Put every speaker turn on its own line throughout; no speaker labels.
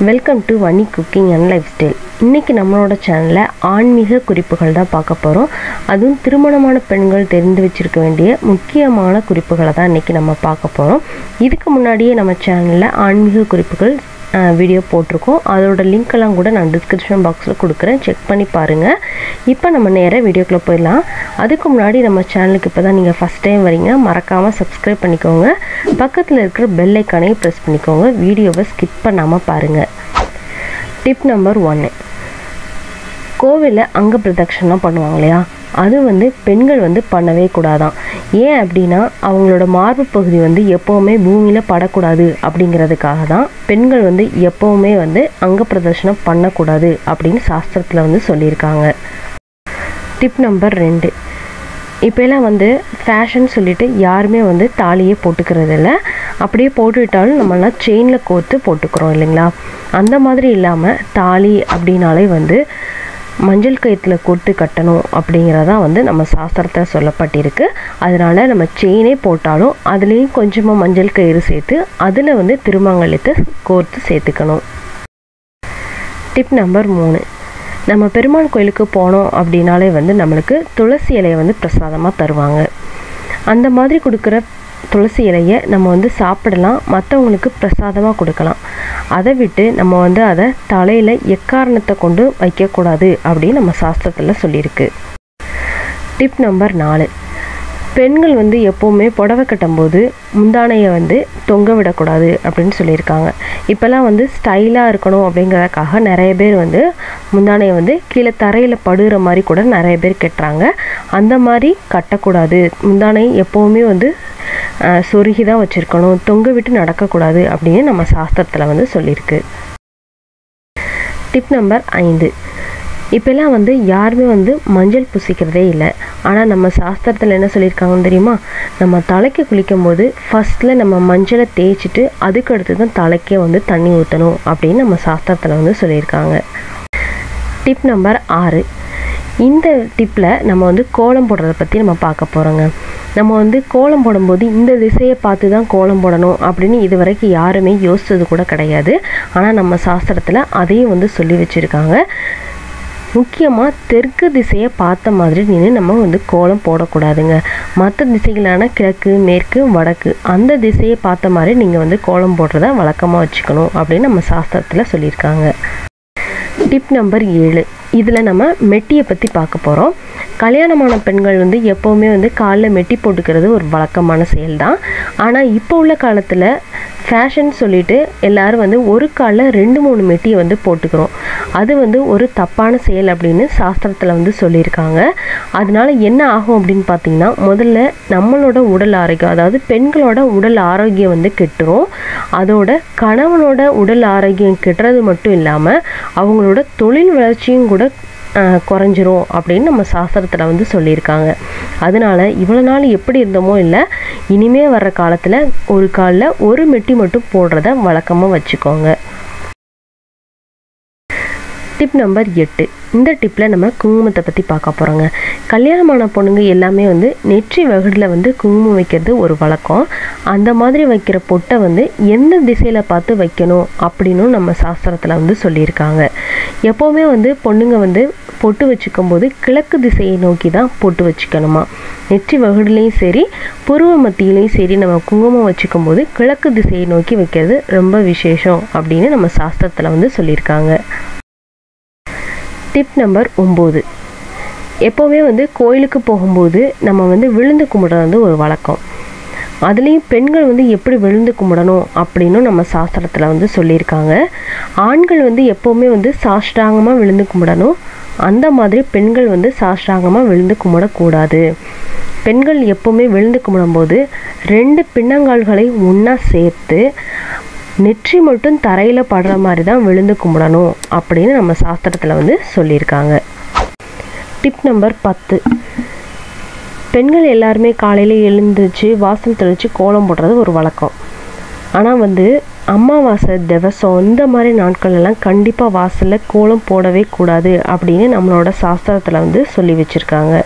Welcome to Vani cooking and lifestyle இன்றைக்கி நம்மளோட சேனலில் ஆன்மீக குறிப்புகள் தான் பார்க்க போகிறோம் அதுவும் திருமணமான பெண்கள் தெரிந்து வச்சிருக்க வேண்டிய முக்கியமான குறிப்புகளை தான் இன்றைக்கி நம்ம பார்க்க போகிறோம் இதுக்கு முன்னாடியே நம்ம சேனலில் ஆன்மீக குறிப்புகள் வீடியோ போட்டிருக்கோம். அதோட லிங்க்கெல்லாம் கூட நான் டிஸ்கிரிப்ஷன் பாக்ஸில் கொடுக்குறேன். செக் பண்ணி பாருங்கள் இப்போ நம்ம நேராக வீடியோக்குள்ளே போயிடலாம். அதுக்கு முன்னாடி நம்ம சேனலுக்கு இப்போ தான் நீங்கள் ஃபஸ்ட் டைம் வரீங்க மறக்காமல் சப்ஸ்கிரைப் பண்ணிக்கோங்க. பக்கத்தில் இருக்கிற பெல் ஐக்கானையும் ப்ரெஸ் பண்ணிக்கோங்க. வீடியோவை ஸ்கிப் பண்ணாமல் பாருங்கள் டிப் நம்பர் ஒன்று கோவிலில் அங்க பிரதட்சணம் பண்ணுவாங்க இல்லையா? அது வந்து பெண்கள் வந்து பண்ணவே கூடாதான். ஏன் அப்படின்னா அவங்களோட மார்பு பகுதி வந்து எப்போவுமே பூமியில் படக்கூடாது அப்படிங்கிறதுக்காக தான் பெண்கள் வந்து எப்போவுமே வந்து அங்க பிரதர்ஷனம் பண்ணக்கூடாது அப்படின்னு சாஸ்திரத்தில் வந்து சொல்லியிருக்காங்க. டிப் நம்பர் ரெண்டு. இப்போலாம் வந்து ஃபேஷன் சொல்லிட்டு யாருமே வந்து தாலியே போட்டுக்கிறது இல்லை அப்படியே போட்டுவிட்டாலும் நம்மளாம் செயினில் கோர்த்து போட்டுக்கிறோம் இல்லைங்களா? அந்த மாதிரி இல்லாமல் தாலி அப்படின்னாலே வந்து மஞ்சள் கயிற்றில் கோர்த்து கட்டணும் அப்படிங்கிறதான் வந்து நம்ம சாஸ்திரத்தில் சொல்லப்பட்டிருக்கு. அதனால் நம்ம செயினே போட்டாலும் அதுலேயும் கொஞ்சமாக மஞ்சள் கயிறு சேர்த்து அதில் வந்து திருமங்கலத்தை கோர்த்து சேர்த்துக்கணும். டிப் நம்பர் மூணு. நம்ம பெருமாள் கோயிலுக்கு போனோம் அப்படின்னாலே வந்து நம்மளுக்கு துளசி இலையை வந்து பிரசாதமாக தருவாங்க. அந்த மாதிரி கொடுக்குற துளசி இலையை நம்ம வந்து சாப்பிடலாம். மற்றவங்களுக்கு பிரசாதமாக கொடுக்கலாம். அதை விட்டு நம்ம வந்து அதை தலையில் எக்காரணத்தை கொண்டு வைக்கக்கூடாது அப்படின்னு நம்ம சாஸ்திரத்தில் சொல்லியிருக்கு. டிப் நம்பர் நாலு. பெண்கள் வந்து எப்போவுமே புடவை கட்டும்போது முந்தானையை வந்து தொங்க விடக்கூடாது அப்படின்னு சொல்லியிருக்காங்க. இப்போல்லாம் வந்து ஸ்டைலாக இருக்கணும் அப்படிங்கிறதுக்காக நிறைய பேர் வந்து முந்தானையை வந்து கீழே தரையில் படுகிற மாதிரி கூட நிறைய பேர் கட்டுறாங்க. அந்த மாதிரி கட்டக்கூடாது. முந்தானை எப்போவுமே வந்து சொருகி தான் வச்சுருக்கணும். தொங்க விட்டு நடக்கக்கூடாது அப்படின்னு நம்ம சாஸ்திரத்தில் வந்து சொல்லியிருக்கு. டிப் நம்பர் ஐந்து. இப்போல்லாம் வந்து யாருமே வந்து மஞ்சள் பூசிக்கிறதே இல்லை. ஆனால் நம்ம சாஸ்திரத்தில் என்ன சொல்லியிருக்காங்கன்னு தெரியுமா? நம்ம தலைக்கு குளிக்கும் போது ஃபஸ்ட்டில் நம்ம மஞ்சளை தேய்ச்சிட்டு அதுக்கு அடுத்து தான் தலைக்கே வந்து தண்ணி ஊற்றணும் அப்படின்னு நம்ம சாஸ்திரத்தில் வந்து சொல்லியிருக்காங்க. டிப் நம்பர் ஆறு. இந்த டிப்பில் நம்ம வந்து கோலம் போடுறத பற்றி நம்ம பார்க்க போகிறோங்க நம்ம வந்து கோலம் போடும்போது இந்த திசையை பார்த்து தான் கோலம் போடணும் அப்படின்னு இது வரைக்கும் யாருமே யோசித்தது கூட கிடையாது. ஆனால் நம்ம சாஸ்திரத்தில் அதையும் வந்து சொல்லி வச்சுருக்காங்க. முக்கியமாக தெற்கு திசையை பார்த்த மாதிரி நின்று நம்ம வந்து கோலம் போடக்கூடாதுங்க. மற்ற திசைகளான கிழக்கு மேற்கு வடக்கு அந்த திசையை பார்த்த மாதிரி நீங்கள் வந்து கோலம் போடுறத வழக்கமாக வச்சுக்கணும் அப்படின்னு நம்ம சாஸ்திரத்தில் சொல்லியிருக்காங்க. டிப் நம்பர் ஏழு. இதில் நம்ம மெட்டியை பற்றி பார்க்க போகிறோம் கல்யாணமான பெண்கள் வந்து எப்போவுமே வந்து காலில் மெட்டி போட்டுக்கிறது ஒரு வழக்கமான செயல் தான் ஆனால் இப்போ உள்ள காலத்தில் ஃபேஷன் சொல்லிட்டு எல்லோரும் வந்து ஒரு காலில் ரெண்டு மூணு மெட்டியை வந்து போட்டுக்கிறோம். அது வந்து ஒரு தப்பான செயல் அப்படின்னு சாஸ்திரத்தில் வந்து சொல்லியிருக்காங்க. அதனால என்ன ஆகும் அப்படின்னு பார்த்தீங்கன்னா முதல்ல நம்மளோட உடல் ஆரோக்கியம் அதாவது பெண்களோட உடல் ஆரோக்கியம் வந்து கெட்டுரும். அதோட கணவனோட உடல் ஆரோக்கியம் கெட்டுறது மட்டும் இல்லாமல் அவங்களோட தொழில் வளர்ச்சியும் கூட குறைஞ்சிரும் அப்படின்னு நம்ம சாஸ்திரத்தில் வந்து சொல்லியிருக்காங்க. அதனால் இவ்வளோ நாள் எப்படி இருந்தோமோ இல்லை இனிமே வர்ற காலத்தில் ஒரு காலில் ஒரு மெட்டி மட்டும் போடுறத வழக்கமாக வச்சுக்கோங்க. டிப் நம்பர் எட்டு. இந்த டிப்பில் நம்ம குங்குமத்தை பற்றி பார்க்க போகிறோங்க கல்யாணமான பொண்ணுங்க எல்லாமே வந்து நெற்றி வகுடில் வந்து குங்குமம் வைக்கிறது ஒரு வழக்கம். அந்த மாதிரி வைக்கிற பொட்டை வந்து எந்த திசையில் பார்த்து வைக்கணும் அப்படின்னு நம்ம சாஸ்திரத்தில் வந்து சொல்லியிருக்காங்க. எப்போவுமே வந்து பொண்ணுங்க வந்து பொட்டு வச்சுக்கும் போது கிழக்கு திசையை நோக்கி தான் பொட்டு வச்சுக்கணுமா. நெற்றி வகுடுலேயும் சரி புருவ மத்தியிலையும் சரி நம்ம குங்குமம் வச்சுக்கும் போது கிழக்கு திசையை நோக்கி வைக்கிறது ரொம்ப விசேஷம் அப்படின்னு நம்ம சாஸ்திரத்தில் வந்து சொல்லியிருக்காங்க. டிப் நம்பர் ஒம்பது. எப்போவுமே வந்து கோயிலுக்கு போகும்போது நம்ம வந்து விழுந்து கும்பிட்றது வந்து ஒரு வழக்கம். அதுலேயும் பெண்கள் வந்து எப்படி விழுந்து கும்பிடணும் அப்படின்னு நம்ம சாஸ்திரத்தில் வந்து சொல்லியிருக்காங்க. ஆண்கள் வந்து எப்போவுமே வந்து சாஷ்டாங்கமாக விழுந்து கும்பிடணும். அந்த மாதிரி பெண்கள் வந்து சாஷ்டாங்கமாக விழுந்து கும்பிடக்கூடாது. பெண்கள் எப்போவுமே விழுந்து கும்பிடும்போது ரெண்டு பின்னங்கால்களை ஒன்றா சேர்த்து நெற்றி மட்டும் தரையில் படுற மாதிரி தான் விழுந்து கும்பிடணும் அப்படின்னு நம்ம சாஸ்திரத்தில் வந்து சொல்லியிருக்காங்க. டிப் நம்பர் பத்து. பெண்கள் எல்லாருமே காலையில் எழுந்துச்சு வாசல் தெளித்து கோலம் போடுறது ஒரு வழக்கம். ஆனால் வந்து அமாவாசை திவசம் இந்த மாதிரி நாட்கள் எல்லாம் கண்டிப்பாக வாசலில் கோலம் போடவே கூடாது அப்படின்னு நம்மளோட சாஸ்திரத்தில் வந்து சொல்லி வச்சுருக்காங்க.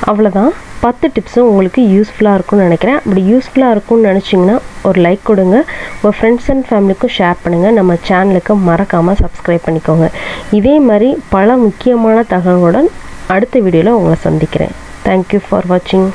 அவ்வளோதான் பத்து டிப்ஸும் உங்களுக்கு யூஸ்ஃபுல்லாக இருக்கும்னு நினைக்கிறேன். அப்படி யூஸ்ஃபுல்லாக இருக்கும்னு நினச்சிங்கன்னா ஒரு லைக் கொடுங்க. உங்கள் ஃப்ரெண்ட்ஸ் அண்ட் ஃபேமிலிக்கும் ஷேர் பண்ணுங்கள் நம்ம சேனலுக்கு மறக்காமல் சப்ஸ்கிரைப் பண்ணிக்கோங்க. இதே மாதிரி பல முக்கியமான தகவலுடன் அடுத்த வீடியோவில் உங்களை சந்திக்கிறேன். தேங்க்யூ ஃபார் வாட்சிங்